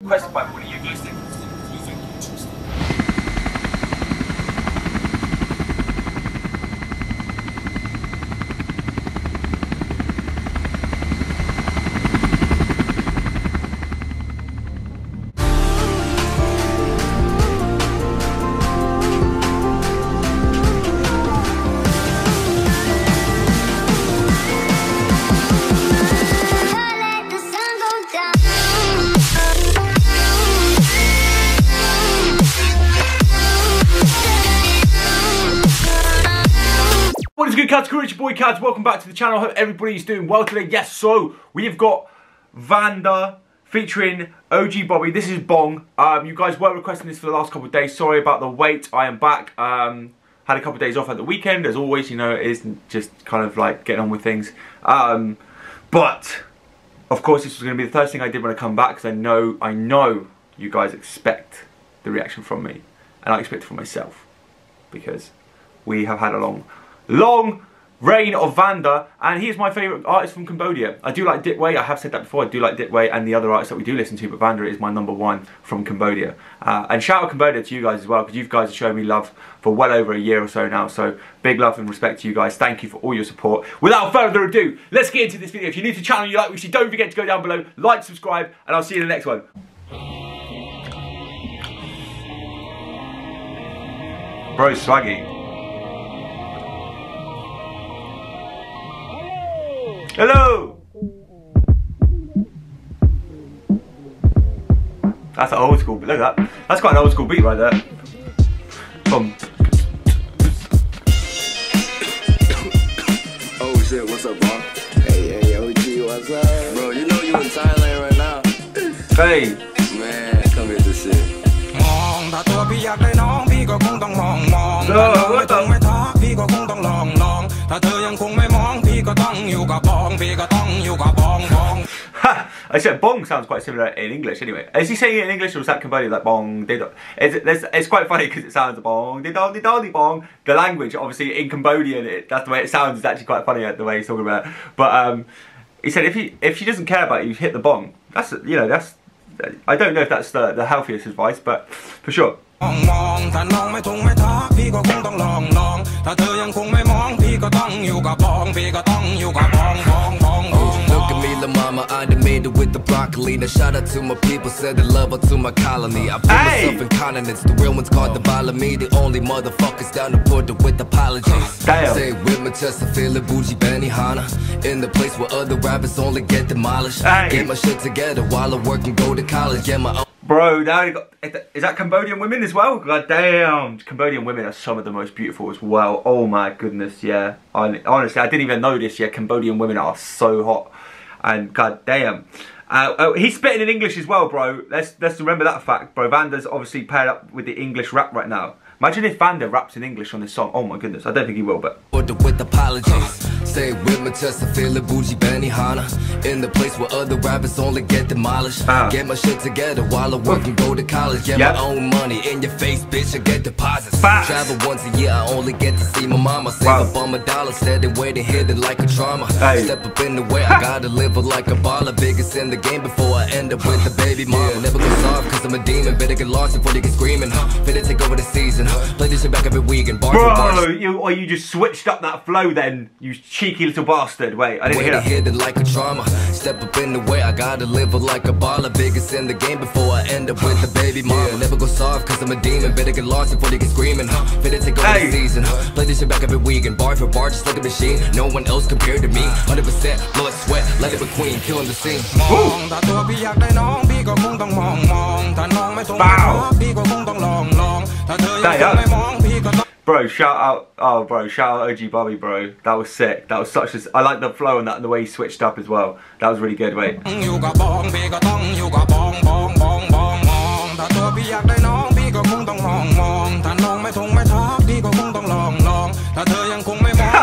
requested by one of you guys. You. CADZ? Your boy CADZ. Welcome back to the channel. Hope everybody's doing well today. Yes, so we have got VannDa featuring OG Bobby. This is Bong. Um, you guys were requesting this for the last couple of days. Sorry about the wait. I am back. Um, had a couple of days off at the weekend. As always, you know, it is just kind of like getting on with things. Um, but of course, this was going to be the first thing I did when I come back because I know, I know you guys expect the reaction from me, and I expect it from myself because we have had a long, long reign of VannDa, and he is my favourite artist from Cambodia. I do like Ditway, I have said that before, I do like Ditway and the other artists that we do listen to, but VannDa is my number one from Cambodia. Uh, and shout out Cambodia to you guys as well, because you guys have shown me love for well over a year or so now, so big love and respect to you guys. Thank you for all your support. Without further ado, let's get into this video. If you're new to the channel you like see, don't forget to go down below, like, subscribe, and I'll see you in the next one. Bro, swaggy. Hello! That's an old school beat. Look at that. That's quite an old school beat right there. Boom. Oh shit, what's up, bro? Hey, hey, OG, what's up? Bro, you know you in Thailand right now? Hey. Man, come here to shit. มองถ้าตัวพี่อยากได้น้องพี่ก็คงต้องมองมอง เอ ถ้า อ น้องไม่ต้องไม่ทักพี่ก็คงต้องลองลอง ถ้าเธอยังคงไม่มอง อง dong, you bong, dong, you bong, bong. Ha! I said bong sounds quite similar in English anyway. Is he saying it in English or is that Cambodian like bong, did it's, it's, quite funny because it sounds bong, did dong, did dong, bong. The language, obviously, in Cambodian, it, that's the way it sounds. is actually quite funny the way he's talking about it. But um, he said if he if she doesn't care about you, hit the bong. That's, you know, that's, I don't know if that's the, the healthiest advice, but for sure. มองมองถ้าน้องไม่ทงไม่ทักพี่ก็คงต้องลองลอง ถ้าเธอยังคงไม่มองพี่ก็ต้องอยู่กับบองพี่ก็ต้องอยู่กับบองบองบองบองบอง Look at me, la mama, I done made it with the broccoli. Now shout out to my people, said they love her to my colony. I put Hey! myself in continents, the real ones called the bother me. The only motherfuckers down the border with apologies. Damn. Say with my chest, I feel it, bougie Benny Hanna. In the place where other rappers only get demolished. Hey! Get my shit together while I work and go to college. Get my own. Bro, now you got is that Cambodian women as well? God damn, Cambodian women are some of the most beautiful as well. Oh my goodness, yeah. I, honestly, I didn't even know this. Yeah, Cambodian women are so hot, and god damn. Uh, oh, he's spitting in English as well, bro. Let's let's remember that fact, bro. VannDa's obviously paired up with the English rap right now. Imagine if VannDa raps in English on this song. Oh my goodness, I don't think he will, but with apologies. Say with my chest, I feel it, bougie Benihana. In the place where other rappers only get demolished. Ah. Get my shit together while I work and go to college. Get Yep. my own money in your face, bitch. I get deposits. Facts. Travel once a year, I only get to see my mama. Save Wow. up on my dollar, said it waiting hidden like a trauma. Hey. Step up in the way, I gotta live like a baller. Biggest in the game before I end up with the baby mama. Yeah, never go soft, cause I'm a demon. Better get lost before they get screaming. Finna take over the season. Play this shit back every. Bar for bar, bro, you or you just switched up that flow then, you cheeky little bastard. Wait, I didn't hear that. hit it like a trauma. Step up in the way, I gotta live like a baller. Biggest in the game before I end up with the baby mama. never go soft, cause I'm a demon. Better get lost before they get screaming. Finna take over Hey. the season. Play this shit back every weekend. Bar for bar, just like a machine. No one else compared to me. 100% blood, sweat, let it McQueen, killing the scene. มองถ้าตัวพี่อยากได้น้องพี่ก็คงต้องมองมอง ถ้าน้องไม่ทงไม่ทักพี่ก็คงต้องลองลอง ถ้าเธอยังคงไม่มองพี่ก็ต้อง Bro, shout out, oh bro, shout out OG Bobby, bro. That was sick. That was such a, I like the flow and that and the way he switched up as well. That was really good. Wait,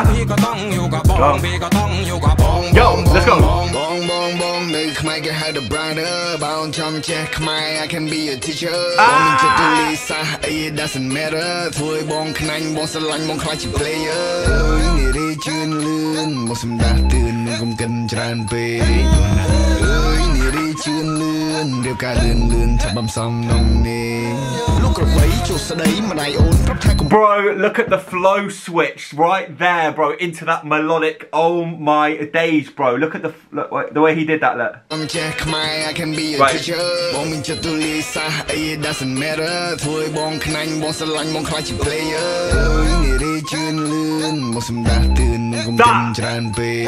พี่ก็ต้องอยู่กับบองพี่ก็ต้องอยู่กับบอง yo, let's go. បងបងបងនៅខ្មែរគេហៅ the brother បងចង់ចេះខ្មែរ I can be a teacher បងមិនចិត្តទូលីសាសអី it doesn't matter ធ្វើឲ្យបងខ្នាញ់បងស្រឡាញ់បងខ្លាចជា player អើយនារីជឿនលឿនមកសម្ដាស់ទឿនកុំកិនច្រើនពេកអើយនារីជឿនលឿន នរៀបការលឿនលឿនចាប់បំសំនងនេះ Bro, look at the flow switch right there, bro, into that melodic. Oh my days, bro. Look at the look, wait, the way he did that. Look. អំចេះខ្មែរ I can be a Right. teacher បងមានចិត្តទូលាយសាសអី it doesn't matter ធ្វើឲ្យបងខ្នាញ់បងស្រឡាញ់បងខ្លាចជា player អើយនារីជឿនលឿនមកសម្ដាស់ទឿននឹងកុំ តា ទិញច្រើនពេក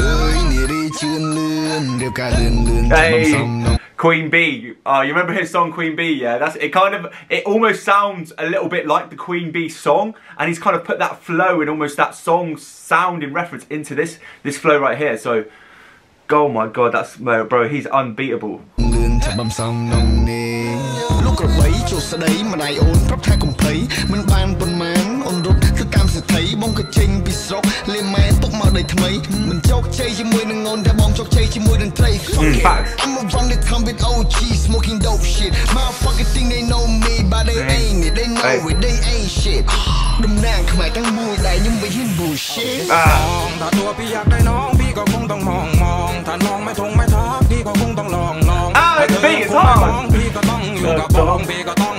អើយនារីជឿនលឿនរៀបការលឿនលឿនចាប់បំសំនង Hey, Queen Bee. Uh, you remember his song Queen Bee? Yeah, that's it. Kind of, it almost sounds a little bit like the Queen Bee song, and he's kind of put that flow and almost that song sound in reference into this this flow right here. So, oh my god, that's bro. He's unbeatable. កក្របីជួស្ដីម្ដាយអូនប្រាប់ថាកុំភ័យមិនបានប៉ុន្មានអូនរត់ទៅតាមសិទ្ធិបងក៏ចេញពីស្រុកលេម៉ែទុកមកដីថ្មីមិនជោគជ័យជាមួយនឹងអូនតែបងជោគជ័យជាមួយនឹងត្រី Fuck it. facts. I'm a run the time with OG smoking dope shit motherfucker think they know me but they Hey. ain't it they know Hey. it they ain't shit តំណាងខ្មែរទាំងមួយដែលខ្ញុំមិនហ៊ាន bullshit มองถ้าตัวพี่อยากได้น้องพี่ก็คงต้องมองมองถ้าน้องไม่ทงไม่ทักพี่ก็คงต้องลองลอง Ah, ถ้า it's เธอ big, ยัง it's คงไม่ hard. มองพี่ก็ต้องอยู่กับบองพี่ก็ต้อง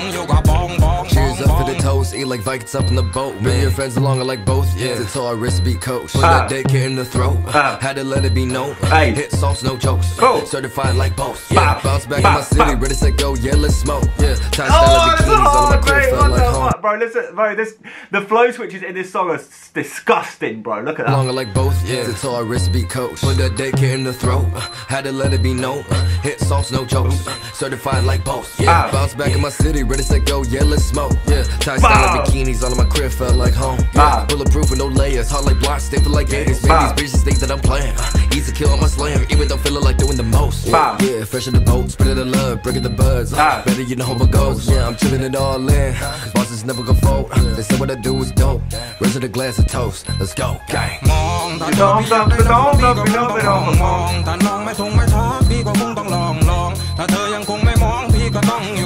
like Vikings up in the boat. Bring your friends along, I like both. Yeah, it's all wrist beat coach. Put Ah. that dick in the throat. Ah. Had to let it be known. Hit songs, no jokes. Certified like both. Yeah, bounce back in my city, ready set go. Yeah, let's smoke. Yeah, Oh, that's all hard, my crib mate. like home. bro? Listen, bro. This the flow switches in this song are disgusting, bro. Look at that. Long I like both, yeah. It's all wrist beat coach. Put that dick in the throat. Had to let it be known. Hit songs, no jokes. Certified like both. Yeah, bounce back in my city, ready set go. Yeah, let's smoke. Yeah, Bow bikinis all in my crib felt like home. Bow. Yeah, bulletproof with no layers. Hard like blocks, stay for like gators. Make Bow. these bitches think that I'm playing. Easy kill on my slam, even though feeling like doing the most. Bow. Yeah, yeah, fresh in the boat, spreading the love, breaking the buds. Bow. Better you know how it goes. Yeah, I'm chilling it all in. Bosses never gonna fold. They say what I do is dope. Raise a glass of toast. Let's go, gang. มองถ้าตัวพี่อยากได้น้องพี่ก็คงต้องมองมองถ้าน้องไม่ทงไม่ทักพี่ก็คงต้องลองลองถ้าเธอยังคงไม่มองพี่ก็ต้องอยู่ ู่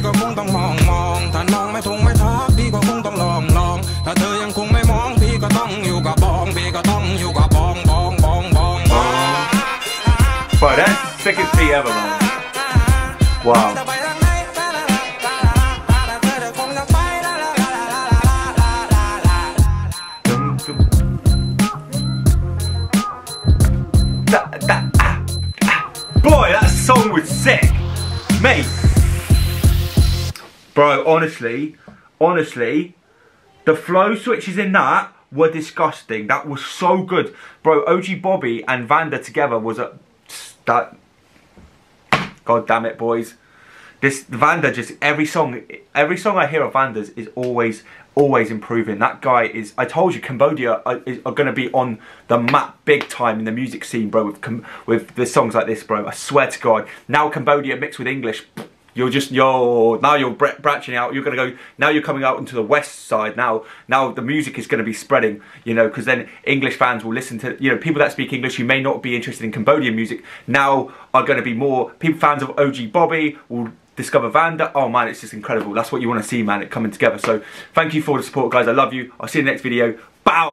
ก็คงต้องมองมองถ้าน้องไม่ทงไม่ทักพี่ก็คงต้องลองลองถ้าเธอยังคงไม่มองพี่ก็ต้องอยู่กับบองพี่ก็ต้องอยู่กับบองบองบองบองบอง Bro, that's the sickest beat ever, man. Wow. Honestly, honestly, the flow switches in that were disgusting. That was so good. Bro, OG Bobby and VannDa together was a... That... God damn it, boys. This VannDa just every song every song I hear of VannDa's is always always improving. That guy is I told you Cambodia are, are going to be on the map big time in the music scene, bro. With with the songs like this, bro. I swear to God. Now Cambodia mixed with English, you're just you're, Now you're branching out. You're going to go. Now you're coming out into the west side. Now now the music is going to be spreading. You know because then English fans will listen to you know people that speak English who may not be interested in Cambodian music now are going to be more people fans of OG Bobby will discover VannDa. Oh man, it's just incredible. That's what you want to see, man. It coming together. So thank you for the support, guys. I love you. I'll see you in the next video. Bow.